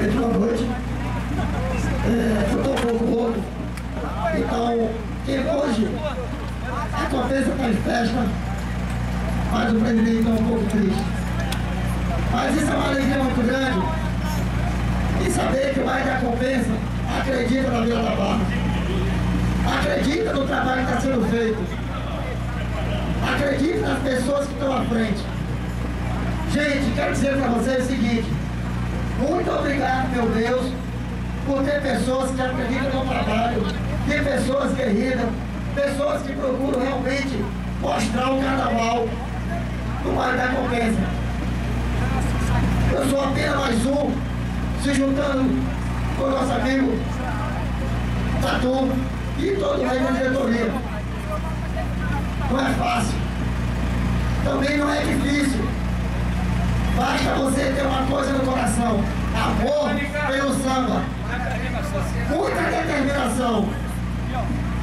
primeiramente, boa noite. É, um pouco louco. Então, que hoje a conferência está em festa, mas o presidente está um pouco triste. Mas isso é uma alegria muito grande. E saber que o bairro da compensa acredita na Vila da Barra. Acredita no trabalho que está sendo feito. Acredita nas pessoas que estão à frente. Gente, quero dizer para vocês o seguinte. Muito obrigado, meu Deus, por ter pessoas que acreditam no trabalho, ter pessoas guerreiras, pessoas que procuram realmente mostrar o carnaval no bairro da compensa. Eu sou apenas mais um, se juntando com o nosso amigo Tatu e todo o resto da diretoria. Não é fácil. Também não é difícil. Basta você ter uma coisa no coração. Amor pelo samba. Muita determinação.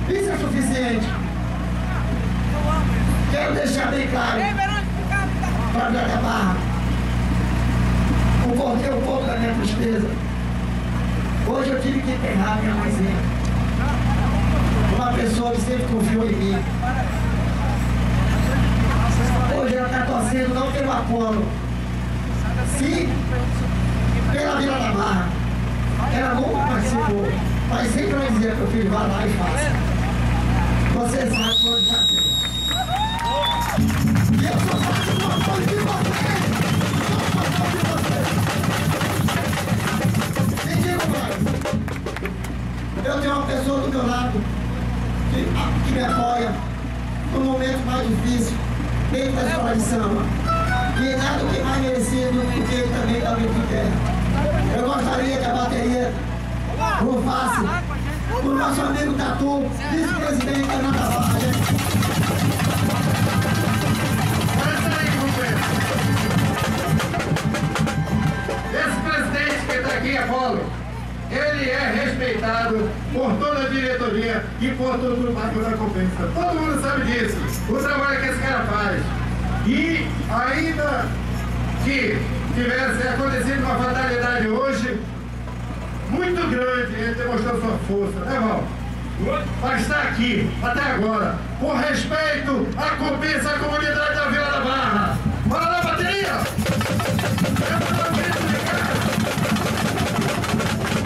Isso é suficiente. Quero deixar bem claro para a Vila da Barra. Comportei um pouco da minha tristeza. Hoje eu tive que enterrar minha mãezinha. Uma pessoa que sempre confiou em mim. Hoje ela está torcendo não pelo Apolo, sim pela Vila da Barra. Ela nunca participou, mas sempre vai dizer para o filho, vá lá e faça. Você sabe quando fazer. E eu sou fazendo uma coisa de você. Me diga mais. Eu tenho uma pessoa do meu lado que, que me apoia no momento mais difícil, dentro da escola de samba. Merecido do que ele também da Virtude Terra. Eu gostaria que a bateria rufasse o nosso amigo Tatu, vice-presidente da Barra. Esse presidente que está aqui, Apolo, ele é respeitado por toda a diretoria e por todo o Parque da Compensa. Todo mundo sabe disso, o trabalho que esse cara faz. E ainda que tivesse acontecido uma fatalidade hoje, muito grande, ele demonstrou sua força, né, Val? Mas está aqui, até agora, por respeito à compensa à comunidade da Vila da Barra. Bora lá, bateria!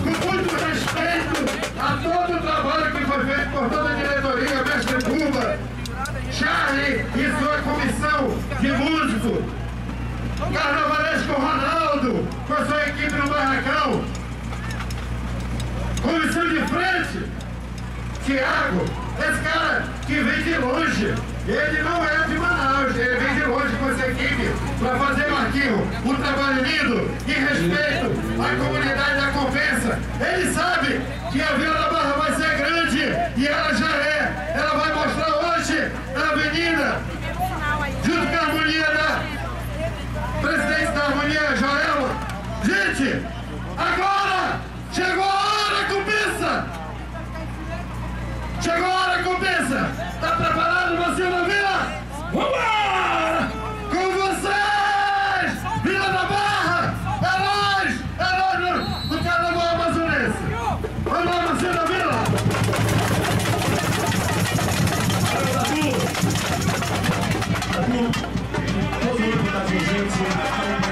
Com muito respeito a todo o trabalho que foi feito por toda a diretoria, mestre Cuba, Charlie e sua comissão de músicos, Carnavalesco Ronaldo, com a sua equipe no Barracão, comissão de frente, Tiago, esse cara que vem de longe, ele não é de Manaus, ele vem de longe com essa equipe para fazer, Marquinho, um trabalho lindo e respeito à comunidade da Compensa. Ele sabe que a Vila da Barra vai ser grande e ela já é. Ela vai mostrar hoje na avenida, junto com a harmonia da presidente da harmonia, Joelma. Gente, agora chegou a hora, Compensa! Chegou a hora, compensa! Tá preparado, você na vila? Vambora! Com vocês! Vila da Barra! É nós! É nós no Carnaval Amazonense! Vamos lá, você na vila! Todo mundo tá com gente,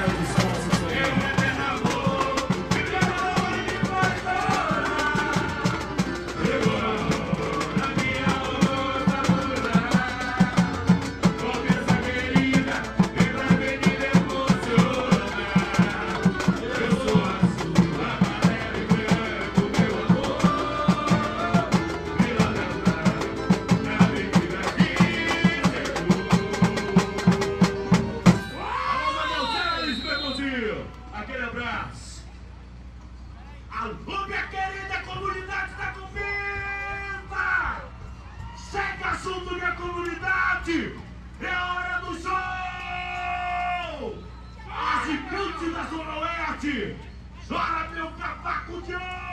assunto, minha comunidade! É a hora do show! A gigante da Zona Oeste! Chora, meu cavaco de ouro!